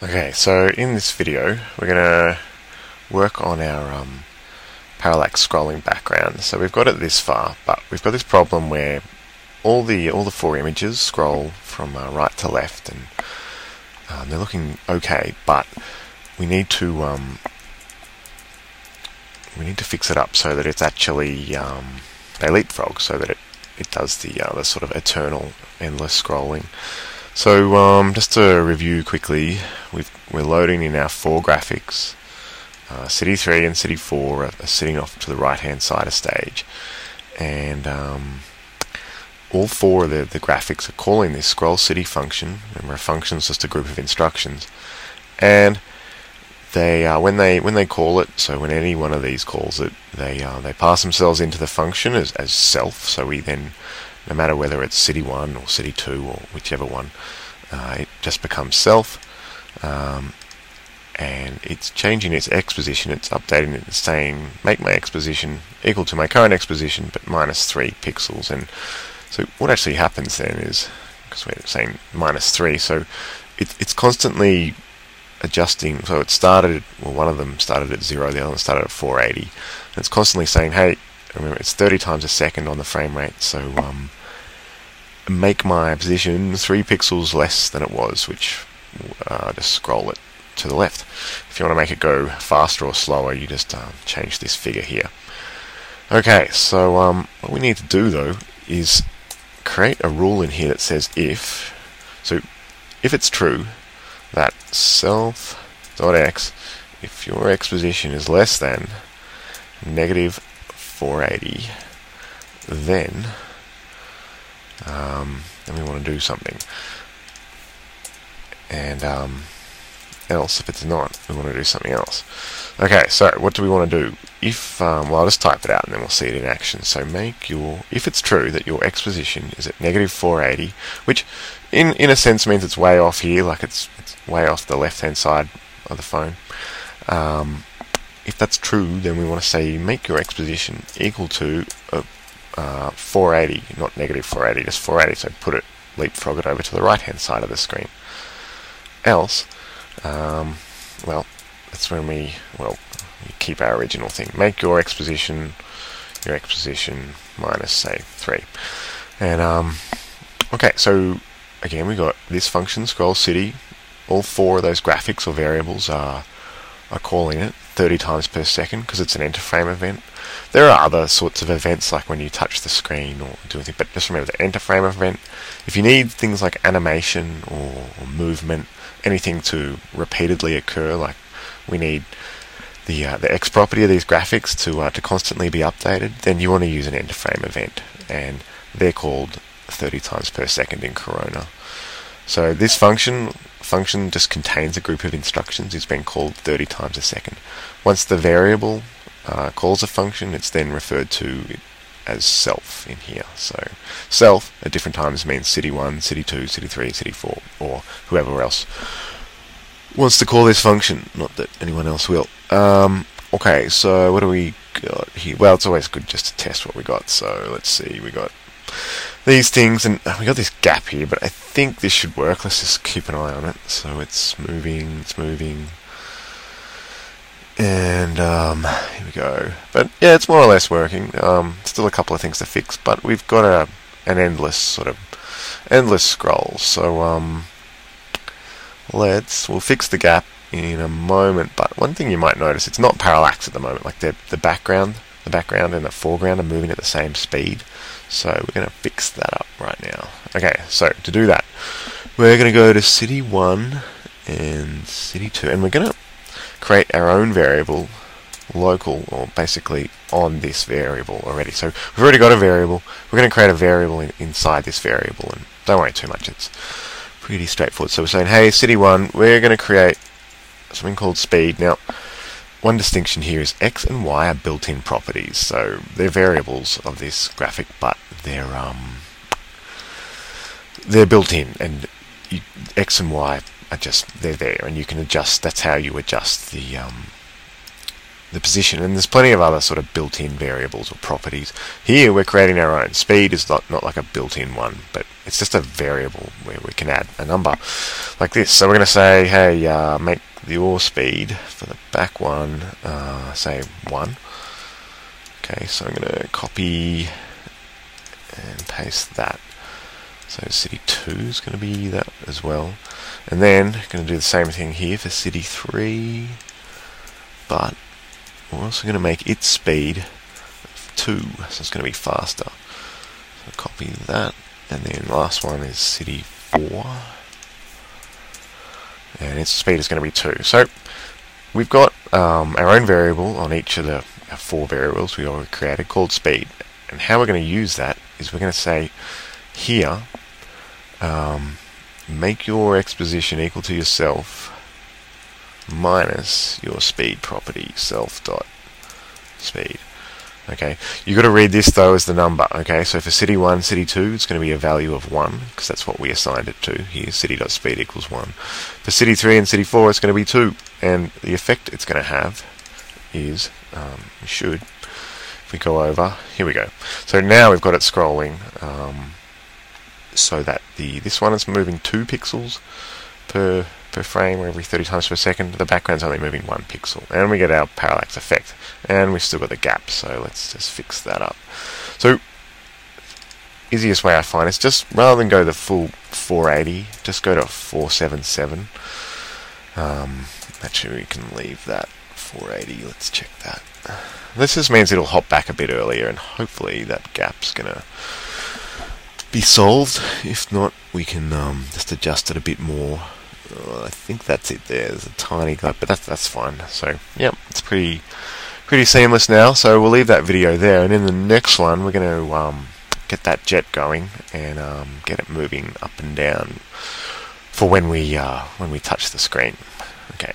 Okay, so in this video we're going to work on our um, parallax scrolling background. So we've got it this far, but we've got this problem where all the all the four images scroll from uh, right to left, and um, they're looking okay, but we need to um, we need to fix it up so that it's actually um, they leapfrog, so that it it does the uh, the sort of eternal endless scrolling. So um, just to review quickly, we are loading in our four graphics. Uh, City 3 and City 4 are, are, sitting off to the right hand side of stage. And um, all four of the, the graphics are calling this scroll city function. Remember, a function is just a group of instructions. And they uh, when they when they call it, so when any one of these calls it, they uh, they pass themselves into the function as, as self. So we then no matter whether it's City 1 or City 2 or whichever one, uh, it just becomes self. Um, and it's changing its x position, it's updating it, it's saying make my x position equal to my current x position but minus 3 pixels. And so what actually happens then is, because we're saying minus 3, so it, it's constantly adjusting. So it started, well, one of them started at 0, the other one started at 480. And it's constantly saying, hey, remember it's 30 times a second on the frame rate, so um, make my position three pixels less than it was, which uh, just scroll it to the left. If you want to make it go faster or slower, you just uh, change this figure here. Okay, so um, what we need to do though is create a rule in here that says if. So if it's true that self.x, if your x position is less than negative 480, then um, then we want to do something. And um, else, if it's not, we want to do something else. Okay, so what do we want to do? If, um, well, I'll just type it out and then we'll see it in action. So make your, if it's true that your x position is at negative 480, which in, in a sense means it's way off here, like it's, it's way off the left-hand side of the phone. Um, if that's true, then we want to say make your x position equal to a uh, 480, not negative 480, just 480, so put it, leapfrog it over to the right hand side of the screen. Else, um, well, that's when we, well, we keep our original thing. Make your x position, your x position minus, say, 3. And, um, okay, so again, we got this function, scroll city. All four of those graphics or variables are, are calling it 30 times per second because it's an enter frame event. There are other sorts of events like when you touch the screen or do anything, but just remember the enter frame event. If you need things like animation or, or movement, anything to repeatedly occur, like we need the uh, the X property of these graphics to uh, to constantly be updated, then you want to use an enter frame event, and they're called 30 times per second in Corona. So this function function just contains a group of instructions. It's been called 30 times a second. Once the variable uh, calls a function, it's then referred to as self in here. So self at different times means city 1, city 2, city 3, city 4, or whoever else wants to call this function. Not that anyone else will. Um, okay, so what do we got here? Well, it's always good just to test what we got. So let's see, we got these things, and we got this gap here, but I think this should work. Let's just keep an eye on it. So it's moving, it's moving. And um, here we go. But yeah, it's more or less working. Um, still a couple of things to fix, but we've got a an endless sort of endless scroll. So um, let's we'll fix the gap in a moment. But one thing you might notice, it's not parallax at the moment. Like the the background, the background and the foreground are moving at the same speed. So we're going to fix that up right now. Okay, so to do that, we're going to go to City 1 and City 2, and we're going to create our own variable local or basically on this variable already. So we've already got a variable. We're going to create a variable in, inside this variable and don't worry too much. It's pretty straightforward. So we're saying, hey, city1, we're going to create something called speed. Now, one distinction here is x and y are built-in properties. So they're variables of this graphic, but they're um, they're built in and you, x and y are just they're there, and you can adjust. That's how you adjust the um, the position. And there's plenty of other sort of built-in variables or properties. Here we're creating our own. Speed is not not like a built-in one, but it's just a variable where we can add a number like this. So we're going to say, hey, uh, make your speed for the back one, uh, say 1. Okay, so I'm going to copy and paste that. So city 2 is going to be that as well. And then going to do the same thing here for city 3, but we're also going to make its speed 2, so it's going to be faster. So copy that, and then last one is city 4, and its speed is going to be 2. So we've got um, our own variable on each of the four variables we already created called speed. And how we're going to use that is we're going to say here, um, make your x position equal to yourself minus your speed property self dot speed. Okay, you've got to read this though as the number. Okay, so for city one, city two, it's going to be a value of one because that's what we assigned it to. Here, city dot speed equals one. For city three and city four, it's going to be two, and the effect it's going to have is um, should if we go over here we go. So now we've got it scrolling um, so that the this one is moving two pixels per per frame every 30 times per second. The background's only moving one pixel. And we get our parallax effect. And we've still got the gap, so let's just fix that up. So, easiest way I find is just, rather than go the full 480, just go to 477. Um, actually, we can leave that 480. Let's check that. This just means it'll hop back a bit earlier, and hopefully that gap's going to be solved. If not, we can um, just adjust it a bit more I think that's it there. There's a tiny gap, but that's that's fine. So, yep, it's pretty pretty seamless now. So we'll leave that video there, and in the next one, we're going to um, get that jet going and um, get it moving up and down for when we uh, when we touch the screen. Okay.